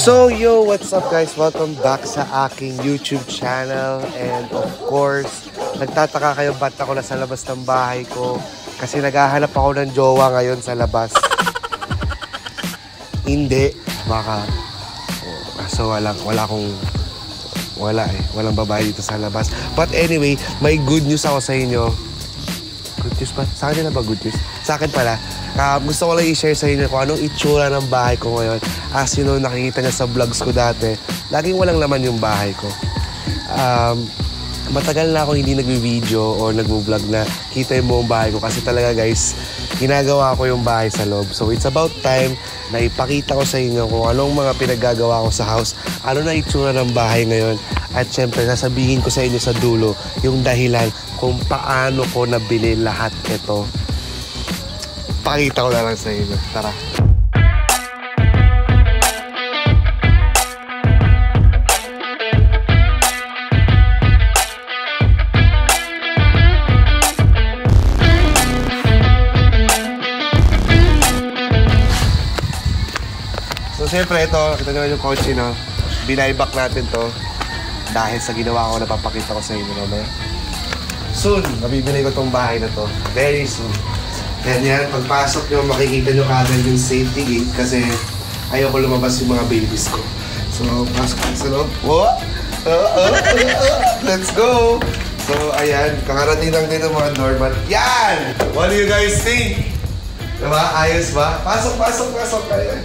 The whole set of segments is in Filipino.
So yo, what's up guys? Welcome back sa aking YouTube channel and of course, nagtataka kayo ba't ako nasa labas ng bahay ko kasi naghahanap ako ng jowa ngayon sa labas. Hindi, baka oh, so wala wala akong wala eh, walang babae dito sa labas. But anyway, may good news ako sa inyo. Good news ba? Sa akin na ba good news? Sa akin pala, uh, gusto ko lang i-share sa inyo kung anong itsura ng bahay ko ngayon. As you know, nakikita niya sa vlogs ko dati, laging walang laman yung bahay ko. Um, matagal na ako hindi nagvi-video o nagvo-vlog na kita yung buong bahay ko kasi talaga guys, ginagawa ko yung bahay sa loob. So it's about time na ipakita ko sa inyo kung anong mga pinaggagawa ko sa house, ano na itsura ng bahay ngayon. At syempre, sasabihin ko sa inyo sa dulo yung dahilan kung paano ko nabili lahat ito. Pakita ko na lang sa inyo. Tara. So, siyempre, ito, kita nyo yung kotse, no? Binayback natin to dahil sa ginawa ko, napapakita ko sa inyo mamaya. Soon, mabibili ko tong bahay na to. Very soon. Ganyan, pagpasok nyo, makikita nyo kagad yung safety gate kasi ayoko lumabas yung mga babies ko. So, pasok sa loob. What? Uh, uh, uh, uh, let's go! So, ayan, kakarating lang din ng mga doormat. Yan! What do you guys think? Diba? Ayos ba? Pasok, pasok, pasok. Ayan.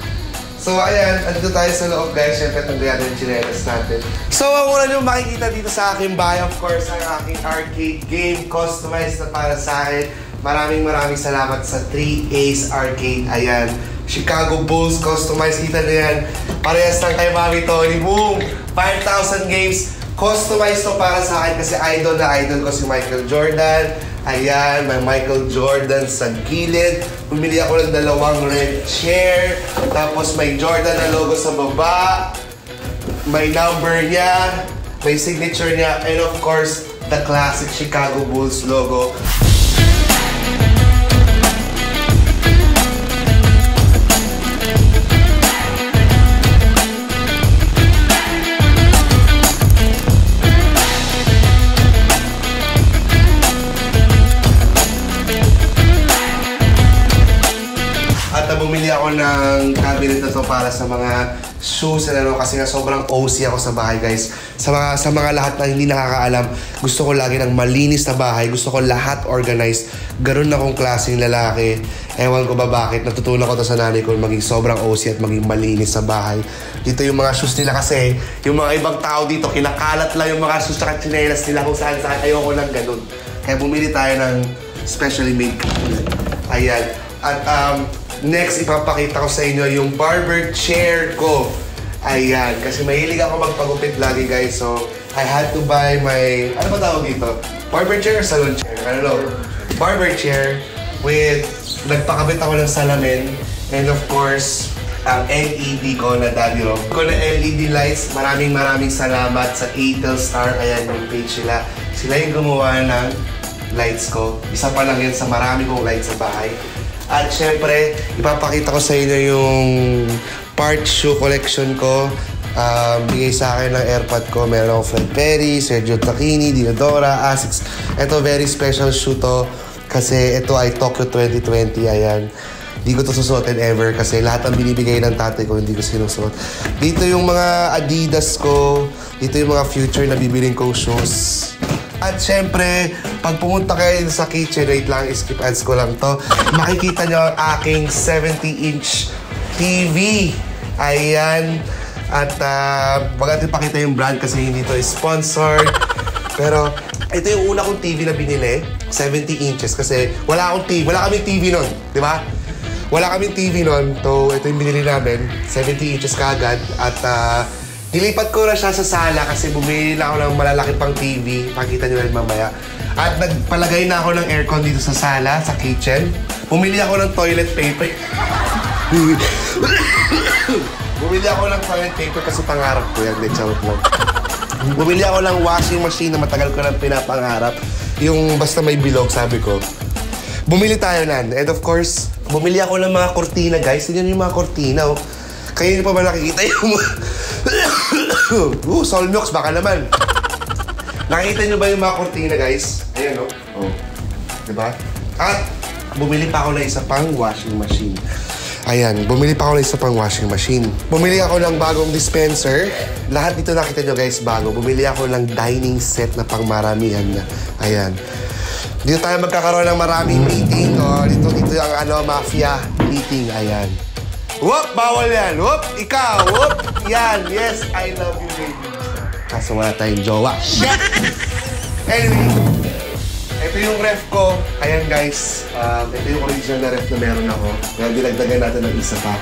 So, ayan, andito tayo sa loob, guys. Siyempre, tanggayan yung chinelas natin. So, ang una nyo makikita dito sa aking bahay, of course, ang aking arcade game customized na para sa akin. Maraming maraming salamat sa 3A's Arcade. Ayan. Chicago Bulls customized. Kita na yan. Parehas lang kay Mami Tony. Boom! 5,000 games. Customized to para sa akin kasi idol na idol ko si Michael Jordan. Ayan, may Michael Jordan sa gilid. Bumili ako ng dalawang red chair. Tapos may Jordan na logo sa baba. May number niya. May signature niya. And of course, the classic Chicago Bulls logo. Ako ng cabinet na to para sa mga shoes and ano kasi nga sobrang OC ako sa bahay guys. Sa mga sa mga lahat na hindi nakakaalam, gusto ko lagi ng malinis na bahay, gusto ko lahat organized. Ganun akong klaseng lalaki. Ewan ko ba bakit, natutunan ko to sa nanay ko maging sobrang OC at maging malinis sa bahay. Dito yung mga shoes nila kasi, yung mga ibang tao dito, kinakalat lang yung mga shoes at chinelas nila kung saan saan. Ayoko lang ganun. Kaya bumili tayo ng specially made cabinet. Ayan. At um, next, ipapakita ko sa inyo yung barber chair ko. Ayan. Kasi mahilig ako magpagupit lagi, guys. So, I had to buy my... Ano ba tawag dito? Barber chair or salon chair? I don't know. Barber chair with... Nagpakabit ako ng salamin. And of course, ang LED ko na Daddy Rob. Ko na LED lights, maraming maraming salamat sa Atel Star. Ayan yung page nila. Sila yung gumawa ng lights ko. Isa pa lang yan sa marami kong lights sa bahay. At syempre, ipapakita ko sa inyo yung part shoe collection ko. Um, bigay sa akin ng AirPod ko. Meron akong Fred Perry, Sergio Tacchini, Diodora, Asics. Ito, very special shoe to. Kasi ito ay Tokyo 2020. Ayan. Hindi ko to susuotin ever kasi lahat ng binibigay ng tatay ko hindi ko sinusuot. Dito yung mga Adidas ko. Dito yung mga future na bibiling kong shoes. At syempre, pag pumunta kayo sa kitchen, wait lang, skip ads ko lang to. Makikita nyo ang aking 70-inch TV. Ayan. At uh, wag natin pakita yung brand kasi hindi to sponsored. Pero ito yung una kong TV na binili, 70 inches kasi wala akong TV, wala kaming TV nun, di ba? Wala kaming TV nun, so ito yung binili namin, 70 inches kagad at uh, nilipat ko na siya sa sala kasi bumili na ako ng malalaki pang TV, pakita nyo rin mamaya. At nagpalagay na ako ng aircon dito sa sala, sa kitchen. Bumili ako ng toilet paper. Bumili ako ng toilet paper kasi pangarap ko yan, charot lang. Bumili ako ng washing machine na matagal ko nang pinapangarap. Yung basta may bilog, sabi ko. Bumili tayo nan. And of course, bumili ako ng mga kortina, guys. Tingnan yung mga kortina, oh. Kayo pa ba nakikita yung... uh, Solmiox, baka naman. Nakita nyo ba yung mga kortina, guys? Ayan, no? Oh. Diba? At bumili pa ako ng isa pang washing machine. Ayan, bumili pa ako ng isa pang washing machine. Bumili ako ng bagong dispenser. Lahat dito nakita nyo guys, bago. Bumili ako ng dining set na pang maramihan na. Ayan. Dito tayo magkakaroon ng maraming meeting. Oh, dito, dito yung ano, mafia meeting. Ayan. Whoop! Bawal yan! Whoop! Ikaw! Whoop! Yan! Yes, I love you, baby. Kaso wala tayong jowa. Shit! Anyway, ito yung ref ko. Ayan guys, um, ito yung original na ref na meron ako. Kaya dinagdagan natin ng isa pa.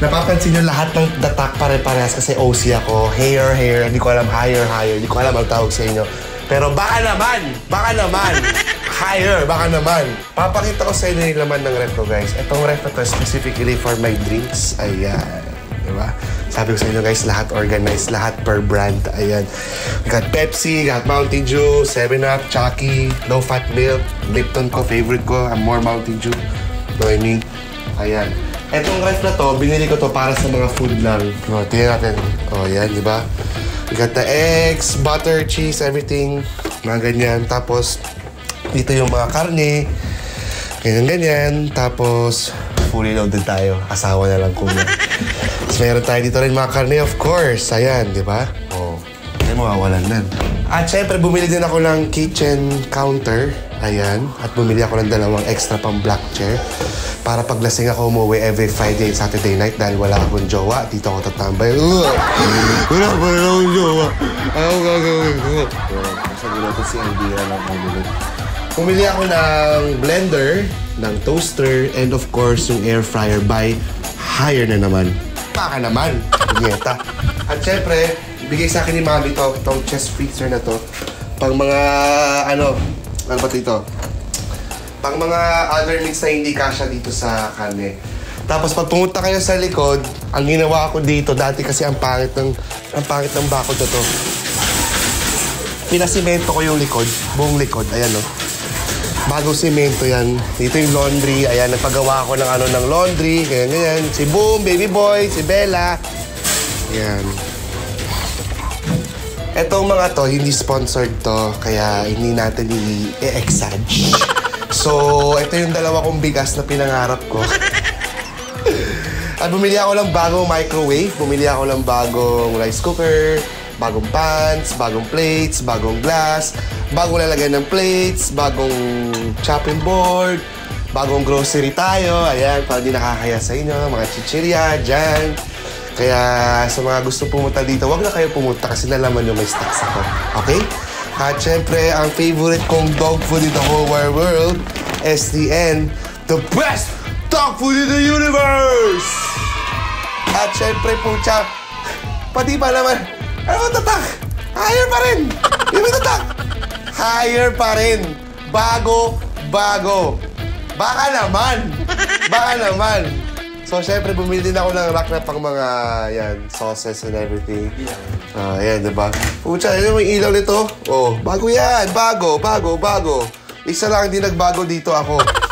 Napapansin nyo lahat ng datak pare-parehas kasi OC ako. Hair, hair. Hindi ko alam higher, higher. Hindi ko alam ang tawag sa inyo. Pero baka naman! Baka naman! Higher! Baka naman! Papakita ko sa inyo yung laman ng ref ko guys. Itong ref na specifically for my drinks. Ayan. Diba? Sabi ko sa inyo guys, lahat organized, lahat per brand. Ayan. Got Pepsi, got Mountain Dew, 7-Up, Chucky, low fat milk, Lipton ko, favorite ko, I'm more Mountain Dew. Mean? Ayan. Etong ref na to, binili ko to para sa mga food lang. O, tingnan natin. O, yan, di ba? We got the eggs, butter, cheese, everything. Mga ganyan. Tapos, dito yung mga karne. Ganyan-ganyan. Tapos, fully loaded tayo. Asawa na lang kuya. Tapos meron tayo dito rin mga karne, of course. Ayan, di ba? Oh, hindi mawawalan nan. At syempre, bumili din ako ng kitchen counter. Ayan. At bumili ako ng dalawang extra pang black chair. Para paglasing ako umuwi every Friday and Saturday night dahil wala akong jowa. Dito ako tatambay. Wala pa rin akong jowa. Ako gagawin ko. Kasi natin si Elvira ng pamilya. Pumili ako ng blender, ng toaster, and of course, yung air fryer by higher na naman. Baka naman, punyeta. At syempre, bigay sa akin ni Mami to, tong chest freezer na to. Pang mga, ano, ano ba ito? Pang mga other meats na hindi kasha dito sa karne. Tapos pag pumunta kayo sa likod, ang ginawa ko dito, dati kasi ang pangit ng, ang pangit ng bakod na to. Pinasimento ko yung likod, buong likod, ayan o. Bagong simento yan. Dito yung laundry. Ayan, nagpagawa ako ng ano ng laundry. Ganyan, ganyan. Si Boom, Baby Boy, si Bella. Ayan. Etong mga to, hindi sponsored to. Kaya hindi natin i-exage. So, ito yung dalawa kong bigas na pinangarap ko. At bumili ako ng bagong microwave. Bumili ako ng bagong rice cooker bagong pans, bagong plates, bagong glass, bagong lalagyan ng plates, bagong chopping board, bagong grocery tayo. Ayan, para di nakakaya sa inyo, mga chichirya, dyan. Kaya sa mga gusto pumunta dito, wag na kayo pumunta kasi nalaman nyo may stocks ako. Okay? At syempre, ang favorite kong dog food in the whole wide world, SDN, the best dog food in the universe! At syempre, pucha, pati pa naman, ano ba tatak? Higher pa rin! Yung may tatak! Higher pa rin! Bago, bago! Baka naman! Baka naman! So, syempre, bumili din ako ng rack na pang mga, yan, sauces and everything. Ah, yan, diba? Pucha, yun yung ilaw nito. Oh, bago yan! Bago, bago, bago. Isa lang hindi nagbago dito ako.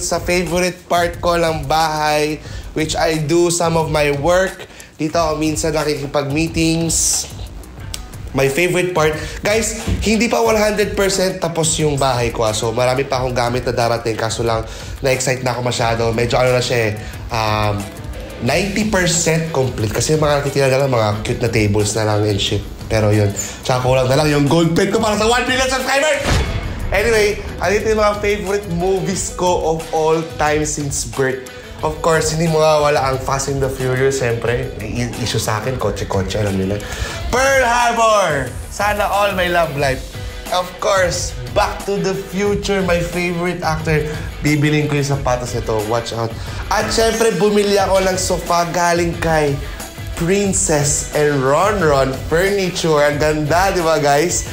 sa favorite part ko ng bahay which I do some of my work. Dito ako minsan nakikipag-meetings. My favorite part. Guys, hindi pa 100% tapos yung bahay ko. ah. So marami pa akong gamit na darating kaso lang na-excite na ako masyado. Medyo ano na siya eh. Um, 90% complete. Kasi mga nakitira na lang, mga cute na tables na lang and shit. Pero yun, tsaka kulang na lang yung gold plate ko para sa 1 million subscribers! Anyway, andito yung mga favorite movies ko of all time since birth. Of course, hindi mo wala ang Fast and the Furious, siyempre. Issue sa akin, kotse-kotse, alam nila. Pearl Harbor! Sana all my love life. of course, Back to the Future, my favorite actor. Bibiling ko yung sapatos nito. Watch out. At syempre, bumili ako ng sofa galing kay Princess and Ron Ron Furniture. Ang ganda, di ba guys?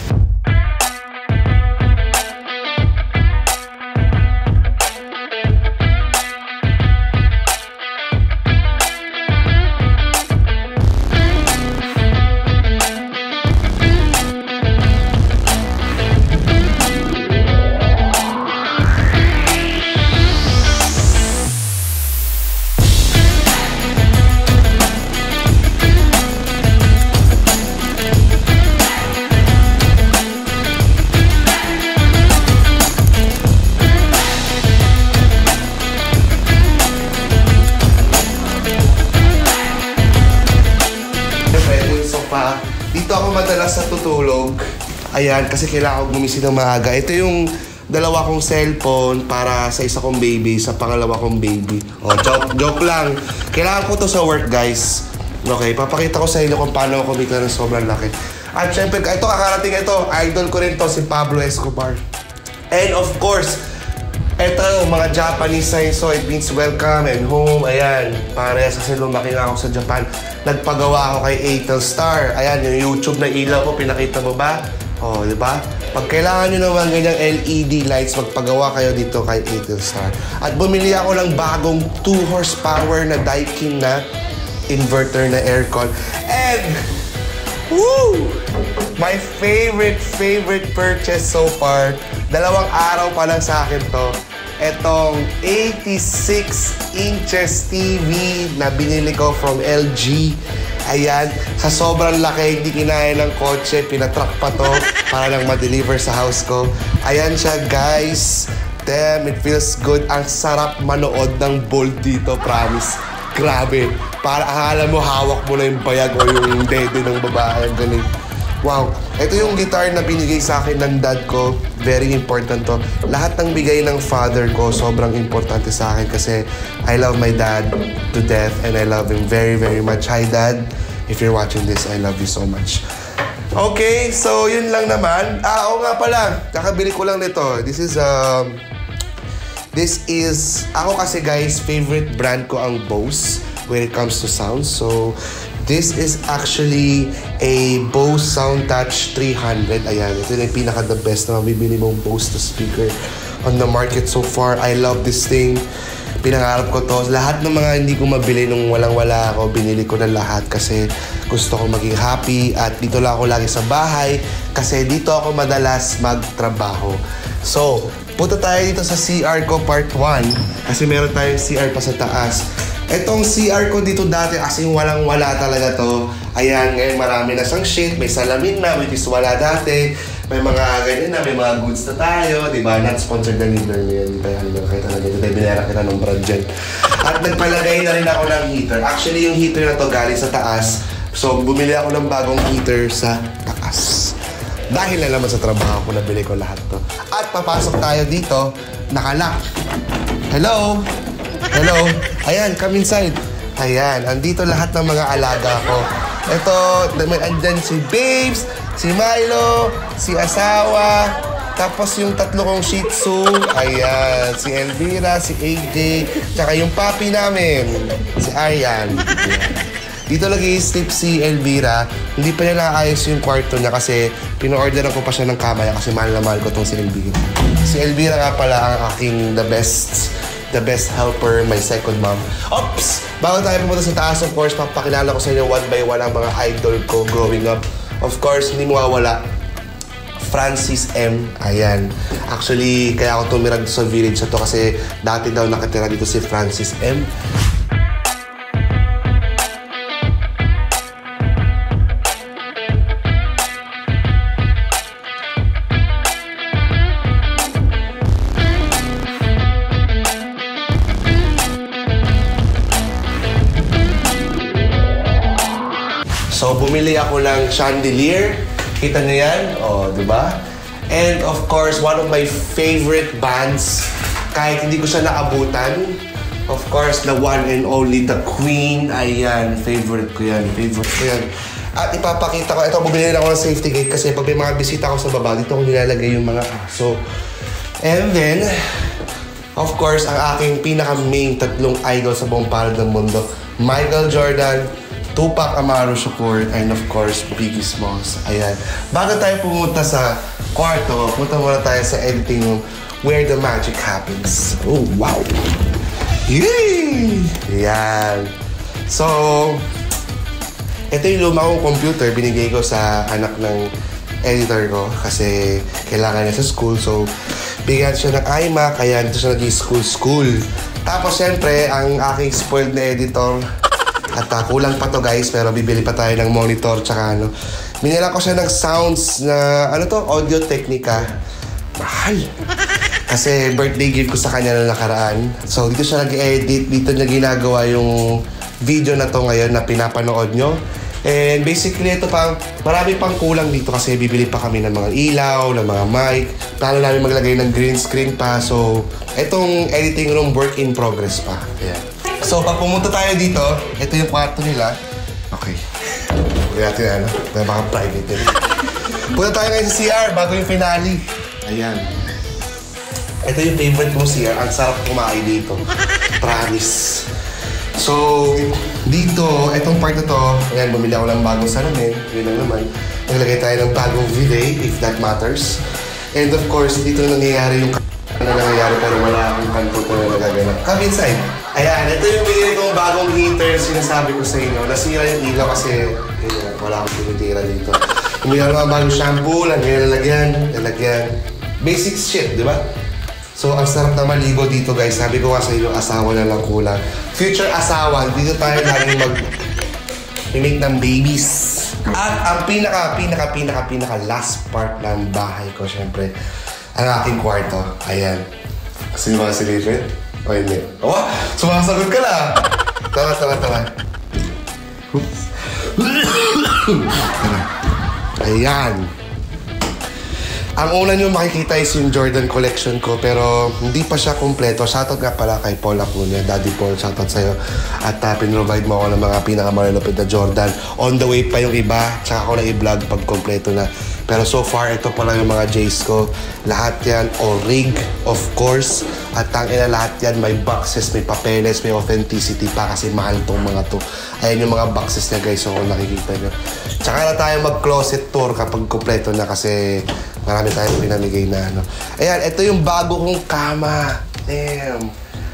Sa tutulog. Ayan, kasi kailangan ko gumising ng maaga. Ito yung dalawa kong cellphone para sa isa kong baby, sa pangalawa kong baby. Oh, joke, joke lang. Kailangan ko to sa work, guys. Okay, papakita ko sa inyo kung paano ako kumita ng sobrang laki. At syempre, ito kakarating ito. Idol ko rin to, si Pablo Escobar. And of course, ito, mga Japanese signs, so it means welcome and home. Ayan, parehas kasi lumaki nga ako sa Japan. Nagpagawa ako kay Atel Star. Ayan, yung YouTube na ilaw ko, pinakita mo ba? Oh, di ba? Pag kailangan nyo naman ganyang LED lights, magpagawa kayo dito kay Atel Star. At bumili ako ng bagong 2 horsepower na Daikin na inverter na aircon. And, woo! My favorite, favorite purchase so far, dalawang araw pa lang sa akin to, etong 86 inches TV na binili ko from LG. Ayan, sa sobrang laki, hindi kinaya ng kotse, pinatruck pa to para lang ma-deliver sa house ko. Ayan siya, guys. Damn, it feels good. Ang sarap manood ng bold dito, promise. Grabe. Para akala mo hawak mo na yung bayag o yung dede ng babae. Ang galing. Wow. Ito yung guitar na binigay sa akin ng dad ko. Very important to. Lahat ng bigay ng father ko, sobrang importante sa akin kasi I love my dad to death and I love him very, very much. Hi, Dad. If you're watching this, I love you so much. Okay, so yun lang naman. Ah, oo nga pala. Kakabili ko lang nito. This is, um, This is, ako kasi guys, favorite brand ko ang Bose when it comes to sound. So, this is actually a Bose SoundTouch 300. Ayan, ito yung pinaka the best na mabibili mong Bose to speaker on the market so far. I love this thing. Pinangarap ko to. Lahat ng mga hindi ko mabili nung walang-wala ako, binili ko na lahat kasi gusto ko maging happy at dito lang ako lagi sa bahay kasi dito ako madalas magtrabaho. So, punta tayo dito sa CR ko part 1 kasi meron tayong CR pa sa taas. Etong CR ko dito dati as in walang-wala talaga to. Ayan, ngayon marami na siyang shit. May salamin na, which is wala dati. May mga ganyan na, may mga goods na tayo. Di ba? Not sponsored na ni Nermia. Di ba? Ano kayo talaga. Di ba? Binera kita ng brand dyan. At nagpalagay na rin ako ng heater. Actually, yung heater na to galing sa taas. So, bumili ako ng bagong heater sa taas. Dahil na naman sa trabaho ko, nabili ko lahat to. At papasok tayo dito, nakalock. Hello? Hello? Ayan, come inside. Ayan, andito lahat ng mga alaga ko. Ito, may andyan si Babes, si Milo, si Asawa, tapos yung tatlo kong Shih Tzu, ayan, si Elvira, si AJ, tsaka yung papi namin, si Aryan. Dito lagi sleep si Elvira. Hindi pa niya naayos yung kwarto niya kasi pino-orderan ko pa siya ng kamaya kasi mahal na mahal ko tong si Elvira. Si Elvira nga pala ang aking the best the best helper, my second mom. Ops! Bago tayo pumunta sa taas, of course, papakilala ko sa inyo one by one ang mga idol ko growing up. Of course, hindi mawawala. Francis M. Ayan. Actually, kaya ako tumirag sa village na to kasi dati daw nakatira dito si Francis M. bumili ako ng chandelier. Kita niyo yan? O, oh, di ba? And of course, one of my favorite bands, kahit hindi ko siya naabutan, of course, the one and only, the Queen. Ayan, favorite ko yan. Favorite ko yan. At ipapakita ko, ito, bumili rin ako ng safety gate kasi pag may mga bisita ako sa baba, dito ko nilalagay yung mga aso. And then, of course, ang aking pinaka-main tatlong idol sa buong palad ng mundo, Michael Jordan, Tupac Amaru Shakur, and of course, Biggie Smalls. Ayan. Bago tayo pumunta sa kwarto, punta muna tayo sa editing room where the magic happens. Oh, wow! Yay! Yan. So, ito yung luma kong computer, binigay ko sa anak ng editor ko kasi kailangan niya sa school. So, bigyan siya ng iMac, kaya dito siya nag-school school. Tapos, syempre, ang aking spoiled na editor, at uh, kulang pa to guys, pero bibili pa tayo ng monitor, tsaka ano. Binila ko siya ng sounds na, ano to, Audio Technica. Mahal. Kasi birthday gift ko sa kanya na nakaraan. So, dito siya nag-edit. Dito niya ginagawa yung video na to ngayon na pinapanood nyo. And basically, ito pang, marami pang kulang dito kasi bibili pa kami ng mga ilaw, ng mga mic. Plano namin maglagay ng green screen pa. So, itong editing room work in progress pa. Ayan. So, pag pumunta tayo dito, ito yung kwarto nila. Okay. Huwag natin ano, baka private din. Punta tayo ngayon sa CR bago yung finale. Ayan. Ito yung favorite kong CR. Ang sarap kumain dito. Promise. So, dito, itong part na to, ayan, bumili ako ng bagong salamin. Yun lang naman. Naglagay tayo ng bagong V-Day, if that matters. And of course, dito na nangyayari yung na nangyayari pero wala akong kanto na nagaganap. Come inside. Ayan, ito yung binili kong bagong heater sinasabi ko sa inyo. Nasira yung ilaw kasi ayan, wala akong tinitira dito. Ako ng bagong shampoo, lagyan, lalagyan, lalagyan. Basic shit, di ba? So, ang sarap na maligo dito, guys. Sabi ko nga sa inyo, asawa na lang kulang. Future asawa, dito tayo laging mag make ng babies. At ang pinaka, pinaka, pinaka, pinaka last part ng bahay ko, syempre, ang aking kwarto. Ayan. Gusto niyo ba silipin? O hindi? Oh, sumasagot ka na! Tara, tara, tara. Tara. Ayan. Ang una nyo makikita is yung Jordan collection ko pero hindi pa siya kompleto. Shoutout nga pala kay Paul Acuna, Daddy Paul, shoutout sa'yo. At uh, pinrovide mo ako ng mga pinakamalapit na Jordan. On the way pa yung iba, tsaka ako na i-vlog pag kompleto na. Pero so far, ito pala yung mga J's ko. Lahat yan, rig, of course. At ang ina lahat yan, may boxes, may papeles, may authenticity pa kasi mahal tong mga to. Ayan yung mga boxes niya guys, so kung nakikita nyo. Tsaka na tayo mag-closet tour kapag kompleto na kasi marami tayong pinamigay na ano. Ayan, ito yung bago kong kama. Damn.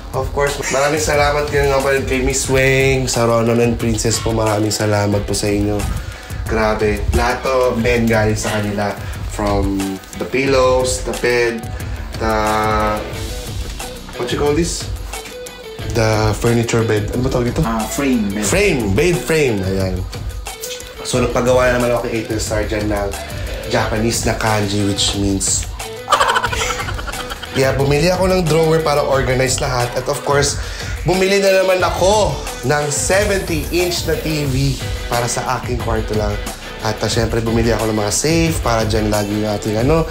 Of course, maraming salamat kayo nga pala kay Miss Weng, sa Ronon and Princess po. Maraming salamat po sa inyo. Grabe. Lahat to bed galing sa kanila. From the pillows, the bed, the... What you call this? The furniture bed. Ano ba tawag ito? Ah, frame. bed. Frame, bed frame. Ayan. So, nagpagawa na naman ako kay Ethan Sargent ng Japanese na kanji which means kaya bumili ako ng drawer para organize lahat. At of course, bumili na naman ako ng 70-inch na TV para sa aking kwarto lang. At uh, syempre, bumili ako ng mga safe para dyan lagi yung ating ano.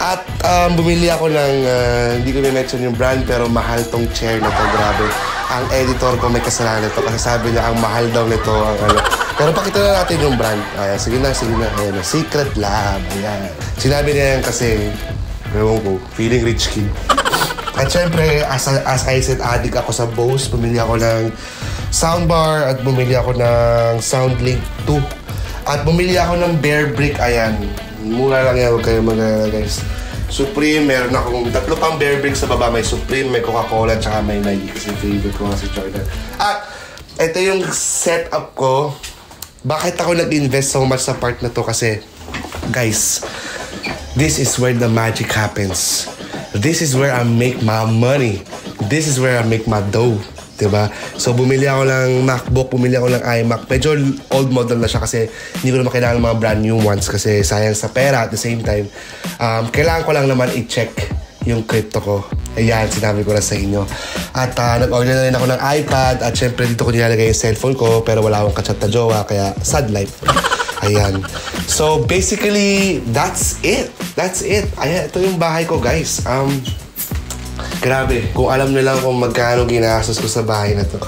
At um, bumili ako ng, uh, hindi ko mention yung brand, pero mahal tong chair na to, grabe. Ang editor ko may kasalanan nito kasi sabi niya ang mahal daw nito. Ang, ano. Pero pakita na natin yung brand. Ayan, sige na, sige na. Ayan, Secret Lab. Ayan. Sinabi niya yan kasi, ewan ko, feeling rich kid. At syempre, as, as I said, addict ako sa Bose. Bumili ako ng soundbar at bumili ako ng Soundlink 2. At bumili ako ng Bear Brick. Ayan. Mura lang yan. Huwag kayo mag guys. Supreme, meron akong tatlo pang Bear Brick sa baba. May Supreme, may Coca-Cola, tsaka may Nike. Kasi favorite ko si Jordan. At ito yung setup ko. Bakit ako nag-invest so much sa part na to? Kasi, guys, this is where the magic happens. This is where I make my money. This is where I make my dough. Diba? So, bumili ako ng MacBook, bumili ako ng iMac. Medyo old model na siya kasi hindi ko naman kailangan ng mga brand new ones kasi sayang sa pera at the same time. Um, kailangan ko lang naman i-check yung crypto ko. Ayan, sinabi ko na sa inyo. At uh, nag-order na rin ako ng iPad at syempre dito ko nilalagay yung cellphone ko pero wala akong kachat na jowa kaya sad life. Ayan. So, basically, that's it. That's it. Ayan, ito yung bahay ko, guys. Um, grabe. Kung alam nyo lang kung magkano ginastos ko sa bahay na to,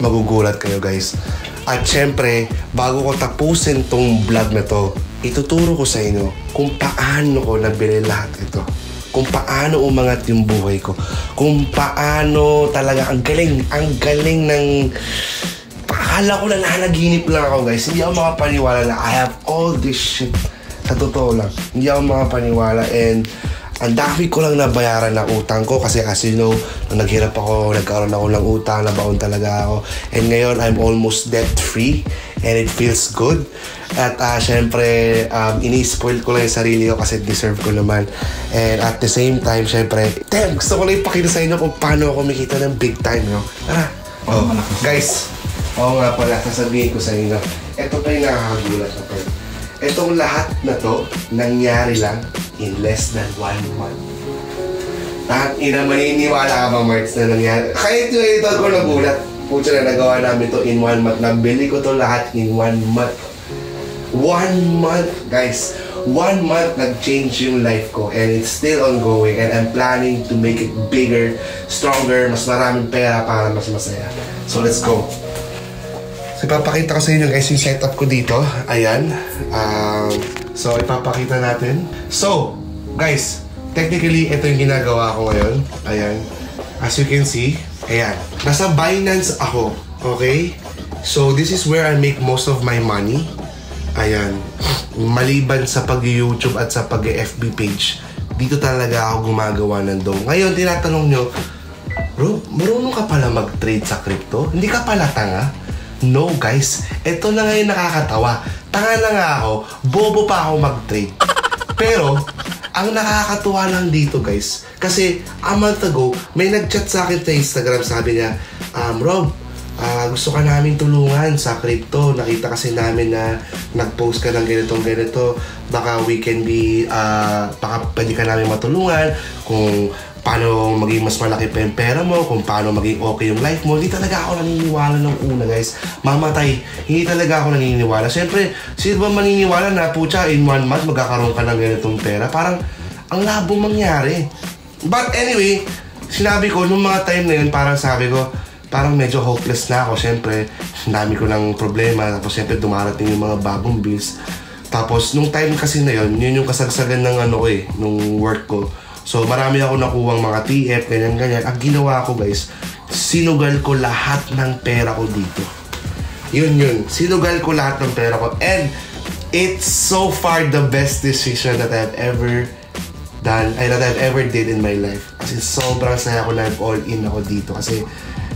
magugulat kayo, guys. At syempre, bago ko tapusin tong vlog na to, ituturo ko sa inyo kung paano ko nabili lahat ito. Kung paano umangat yung buhay ko. Kung paano talaga, ang galing, ang galing ng... Akala ko na nanaginip lang ako guys. Hindi ako makapaniwala na I have all this shit. Sa totoo lang. Hindi ako makapaniwala and ang dami ko lang nabayaran ng utang ko kasi as you know, nung naghirap ako, nagkaroon ako ng utang, nabaon talaga ako. And ngayon, I'm almost debt-free and it feels good. At uh, syempre, um, ini-spoil ko lang yung sarili ko kasi deserve ko naman. And at the same time, syempre, damn, gusto ko lang ipakita sa inyo kung paano ako kumikita ng big time, no? Tara! Oh, guys, oo nga pala, sasabihin ko sa inyo, ito pa yung nakakagulat na part. Itong lahat na to, nangyari lang in less than one month. At ina, maniniwala ka ba, Marks, na nangyari? Kahit yung editor ko nagulat, Pucha na nagawa namin to in one month. Nabili ko to lahat in one month. One month, guys. One month nag-change yung life ko and it's still ongoing and I'm planning to make it bigger, stronger, mas maraming pera para mas masaya. So let's go. So ipapakita ko sa inyo guys yung setup ko dito. Ayan. Um, so ipapakita natin. So, guys, technically ito yung ginagawa ko ngayon. Ayan. As you can see, ayan. Nasa Binance ako. Okay? So this is where I make most of my money. Ayan. Maliban sa pag-YouTube at sa pag-FB page, dito talaga ako gumagawa ng dough. Ngayon, tinatanong nyo, Bro, marunong ka pala mag-trade sa crypto? Hindi ka pala tanga? No guys, ito na ngayon nakakatawa. Tanga na nga ako, bobo pa ako mag-trade. Pero, ang nakakatuwa lang dito guys, kasi a month ago, may nag-chat sa akin sa Instagram, sabi niya, um, Rob, uh, gusto ka namin tulungan sa crypto. Nakita kasi namin na nag-post ka ng ganitong ganito. Baka we can be, uh, baka pwede ka namin matulungan kung paano maging mas malaki pa yung pera mo, kung paano maging okay yung life mo. Hindi talaga ako naniniwala ng una, guys. Mamatay. Hindi talaga ako naniniwala. Siyempre, sino ba maniniwala na, pucha, in one month, magkakaroon ka ng ganitong pera? Parang, ang labo mangyari. But anyway, sinabi ko, nung mga time na yun, parang sabi ko, parang medyo hopeless na ako. Siyempre, dami ko ng problema. Tapos siyempre, dumarating yung mga bagong bills. Tapos, nung time kasi na yun, yun yung kasagsagan ng ano ko eh, nung work ko So marami ako nakuwang mga TF, ganyan-ganyan. Ang ginawa ko guys, sinugal ko lahat ng pera ko dito. Yun yun. Sinugal ko lahat ng pera ko. And it's so far the best decision that I've ever done, ay that I've ever did in my life. Kasi sobrang saya ko na all in ako dito. Kasi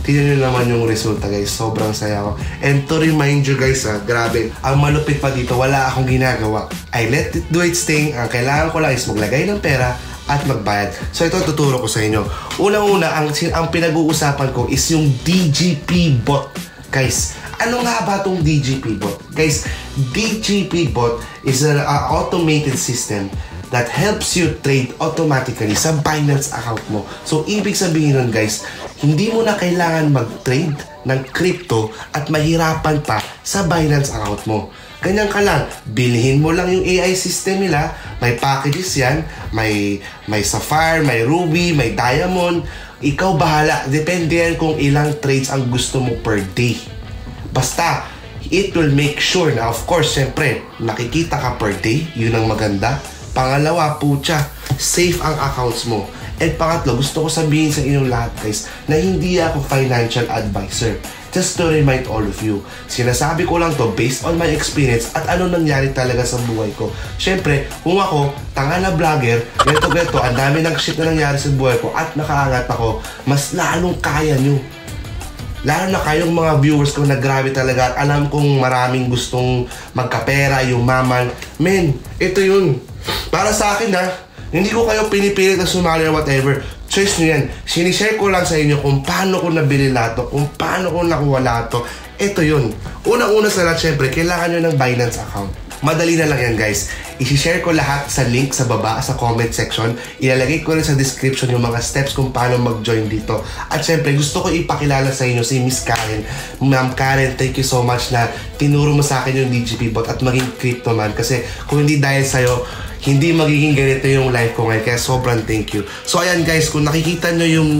tingnan nyo naman yung resulta guys. Sobrang saya ko. And to remind you guys ha, grabe, ang malupit pa dito, wala akong ginagawa. I let it do its thing. Ang kailangan ko lang is maglagay ng pera at magbayad. So ito tuturo ko sa inyo. Unang-una, ang, ang pinag-uusapan ko is yung DGP bot. Guys, ano nga ba itong DGP bot? Guys, DGP bot is an uh, automated system that helps you trade automatically sa Binance account mo. So, ibig sabihin nun guys, hindi mo na kailangan mag-trade ng crypto at mahirapan pa sa Binance account mo. Ganyan ka lang. Bilhin mo lang yung AI system nila. May packages yan. May, may Sapphire, may Ruby, may Diamond. Ikaw bahala. Depende yan kung ilang trades ang gusto mo per day. Basta, it will make sure na of course, syempre, nakikita ka per day. Yun ang maganda. Pangalawa, putya, safe ang accounts mo. And pangatlo, gusto ko sabihin sa inyong lahat guys na hindi ako financial advisor just to remind all of you. Sinasabi ko lang to based on my experience at ano nangyari talaga sa buhay ko. Siyempre, kung ako, tanga na vlogger, ganito ganito, ang dami ng shit na nangyari sa buhay ko at nakaangat ako, mas lalong kaya nyo. Lalo na kayong mga viewers ko na grabe talaga alam kong maraming gustong magkapera, yung maman. Men, ito yun. Para sa akin ha, hindi ko kayo pinipilit na sumali or whatever. Choice nyo yan. Sinishare ko lang sa inyo kung paano ko nabili lahat to, kung paano ko nakuha lahat to. Ito yun. Unang-una sa lahat, syempre, kailangan nyo ng Binance account. Madali na lang yan guys. I-share ko lahat sa link sa baba, sa comment section. Ilalagay ko rin sa description yung mga steps kung paano mag-join dito. At syempre, gusto ko ipakilala sa inyo si Miss Karen. Ma'am Karen, thank you so much na tinuro mo sa akin yung DGP bot at maging crypto man. Kasi kung hindi dahil sa'yo, hindi magiging ganito yung life ko ngayon. Kaya sobrang thank you. So ayan guys, kung nakikita nyo yung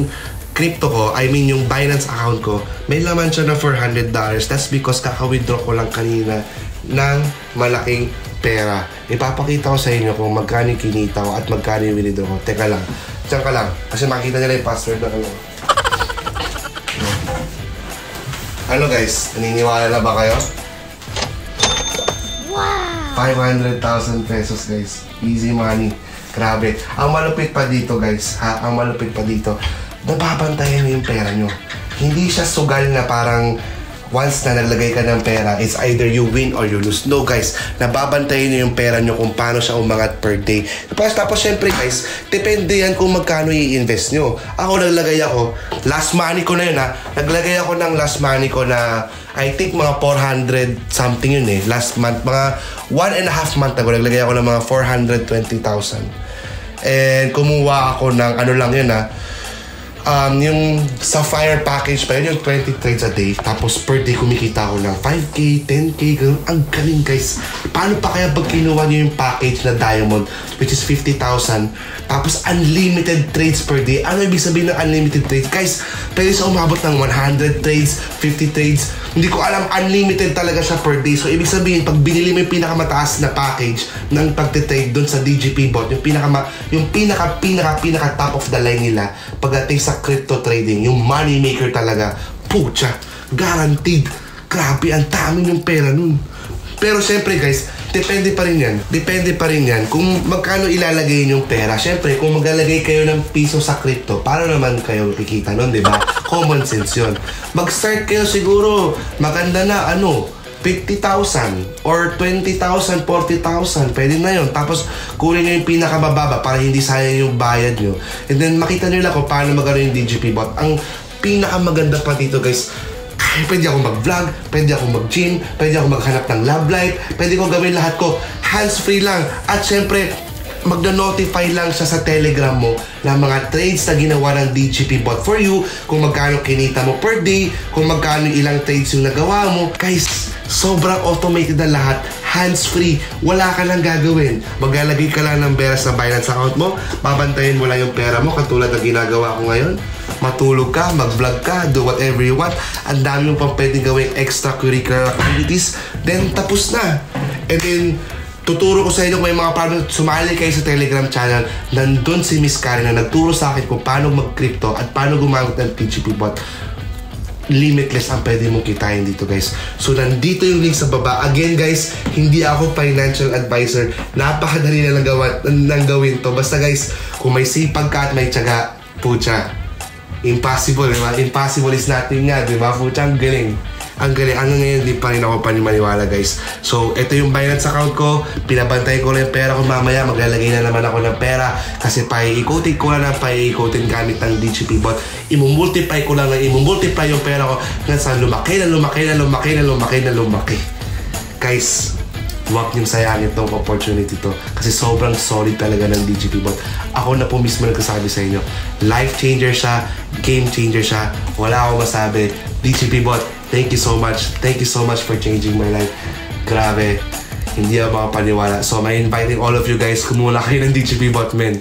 crypto ko, I mean yung Binance account ko, may laman siya na $400. That's because kaka-withdraw ko lang kanina ng malaking pera. Ipapakita ko sa inyo kung magkano yung kinita ko at magkano yung withdraw ko. Teka lang. Diyan ka lang. Kasi makita nila yung password na ano. Ano guys? Naniniwala na ba kayo? Wow! 500,000 pesos guys. Easy money. Grabe. Ang malupit pa dito guys, ha? Ang malupit pa dito, nababantayan mo yung pera nyo. Hindi siya sugal na parang once na naglagay ka ng pera, it's either you win or you lose. No guys, nababantayan nyo yung pera nyo kung paano siya umangat per day. Tapos, tapos syempre guys, depende yan kung magkano i-invest nyo. Ako naglagay ako, last money ko na yun ha, naglagay ako ng last money ko na I think mga 400 something yun eh. Last month, mga one and a half month ago, naglagay ako ng mga 420,000. And kumuha ako ng ano lang yun ha, um, yung Sapphire package pa yun, yung 20 trades a day. Tapos per day kumikita ako ng 5K, 10K, ganun. Ang galing guys. Paano pa kaya pag kinuha niyo yung package na Diamond, which is 50,000, tapos unlimited trades per day. Ano ibig sabihin ng unlimited trades? Guys, pwede sa umabot ng 100 trades, 50 trades. Hindi ko alam, unlimited talaga siya per day. So, ibig sabihin, pag binili mo yung pinakamataas na package ng pagtitrade doon sa DGP bot, yung pinaka, yung pinaka, pinaka, pinaka top of the line nila, pagdating sa crypto trading, yung money maker talaga, pucha, guaranteed. Grabe, ang dami yung pera nun. Pero syempre guys, depende pa rin yan. Depende pa rin yan kung magkano ilalagay yung pera. Syempre, kung maglalagay kayo ng piso sa crypto, paano naman kayo kikita nun, di ba? Common sense yun. Mag-start kayo siguro, maganda na ano, 50,000 or 20,000, 40,000. Pwede na yun. Tapos, kunin nyo yung pinakamababa para hindi sayang yung bayad nyo. And then, makita nyo lang kung paano magano yung DGP bot. Ang pinakamaganda pa dito, guys, pwede ako mag-vlog, pwede ako mag-gym, pwede ako maghanap ng love life, pwede ko gawin lahat ko hands-free lang. At syempre, magna-notify lang siya sa telegram mo na mga trades na ginawa ng DGP bot for you, kung magkano kinita mo per day, kung magkano ilang trades yung nagawa mo. Guys, sobrang automated na lahat, hands-free, wala ka lang gagawin. Maglalagay ka lang ng beras sa Binance account mo, babantayin mo lang yung pera mo katulad ng ginagawa ko ngayon. Matulog ka, mag-vlog ka, do whatever you want. Ang dami mo pang pwedeng gawing extracurricular activities. Then, tapos na. And then, tuturo ko sa inyo kung may mga paano sumali kayo sa Telegram channel. Nandun si Miss Karen na nagturo sa akin kung paano mag-crypto at paano gumamit ng PGP bot. Limitless ang pwede mong kitain dito guys. So nandito yung link sa baba. Again guys, hindi ako financial advisor. Napakadali na lang, gawa, lang gawin to. Basta guys, kung may sipag ka at may tiyaga, pucha, impossible, di? Impossible is nothing nga, di ba? Pucha, ang galing. Ang galing. Hanggang ngayon, di pa rin ako panimaniwala, guys. So, ito yung Binance account ko. Pinabantay ko lang yung pera ko mamaya. Maglalagay na naman ako ng pera. Kasi paiikutin ko na lang, paiikutin gamit ng DGP bot. Imumultiply ko lang na imumultiply yung pera ko hanggang sa lumaki na lumaki na lumaki na lumaki na lumaki. Guys, huwag niyong sayangin tong opportunity to kasi sobrang solid talaga ng DGP bot. Ako na po mismo nagsasabi sa inyo, life changer siya, game changer siya, wala akong masabi. DGP bot, thank you so much. Thank you so much for changing my life. Grabe, hindi ako makapaniwala. So, may inviting all of you guys, kumula kayo ng DGP bot, men.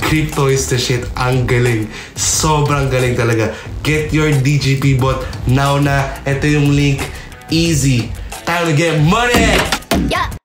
Crypto is the shit. Ang galing. Sobrang galing talaga. Get your DGP bot now na. Ito yung link. Easy. Time to get money! Yeah.